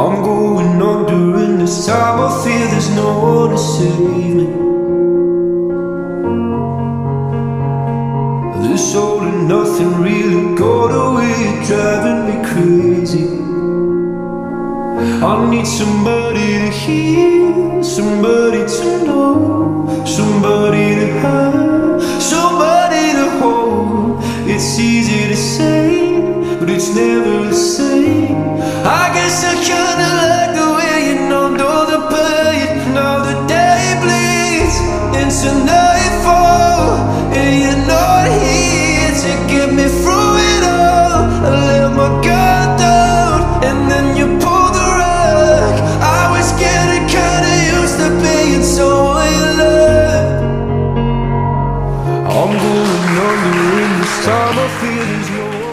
I'm going under in this time. I feel there's no one to save me. This all and nothing really got away, driving me crazy. I need somebody to hear, somebody to know, somebody to have, somebody to hold. It's easy to say, but it's never the same. Into nightfall, and you're not here to get me through it all. I let my guard down, and then you pulled the rug. I was getting kinda used to being someone you loved. I'm going under, and this time I feel there's no one.